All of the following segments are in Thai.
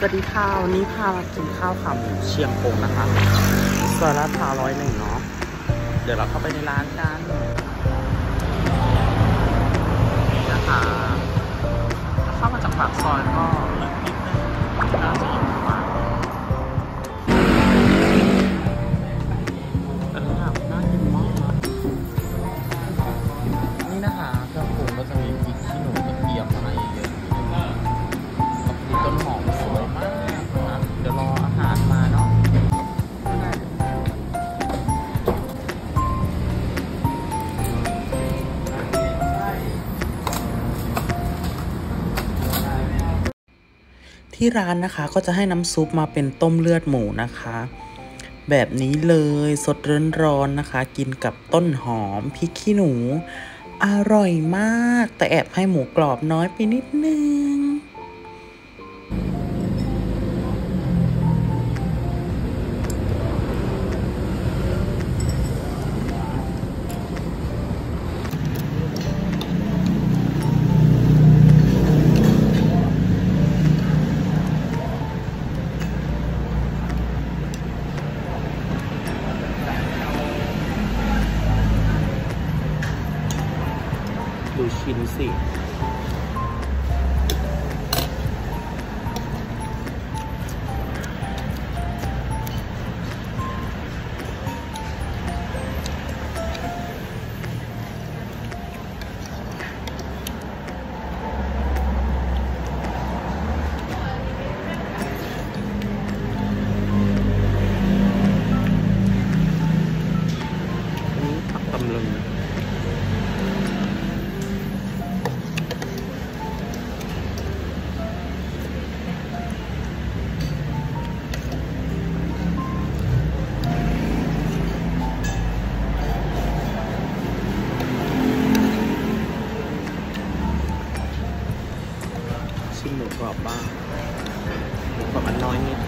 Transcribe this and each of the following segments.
สวัสดีค่ะวันนี้พามากินข้าวขาหมูเชียงคงนะคะซอยลาดพร้าวร้อยหนึ่งเนาะเดี๋ยวเราเข้าไปในร้านกันนะคะถ้าเข้ามาจากปากซอยก็นิดนึง ที่ร้านนะคะก็จะให้น้ำซุปมาเป็นต้มเลือดหมูนะคะ แบบนี้เลยสดร้อนๆนะคะ กินกับต้นหอมพริกขี้หนู อร่อยมาก แต่แอบให้หมูกรอบน้อยไปนิดนึง ดูชิ้นสิ ชิมหมูกรอบบ้างหมูกรอบมันน้อยนิด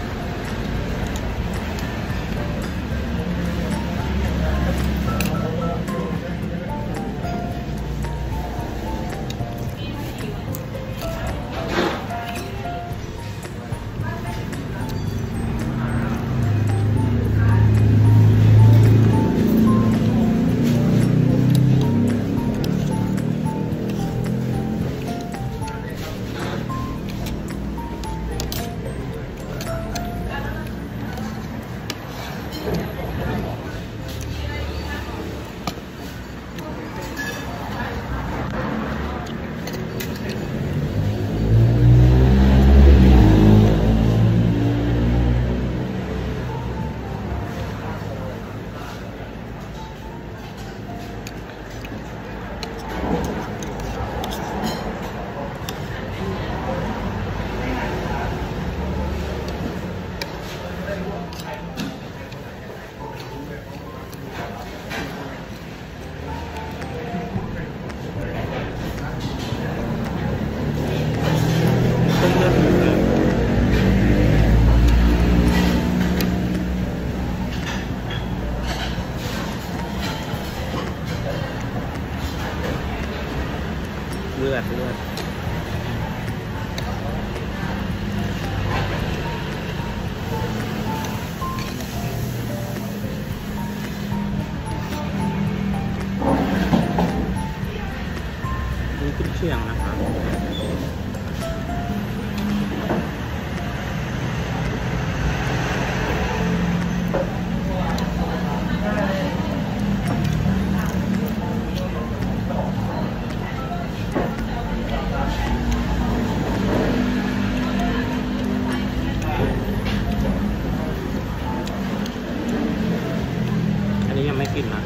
ไม่กินนะ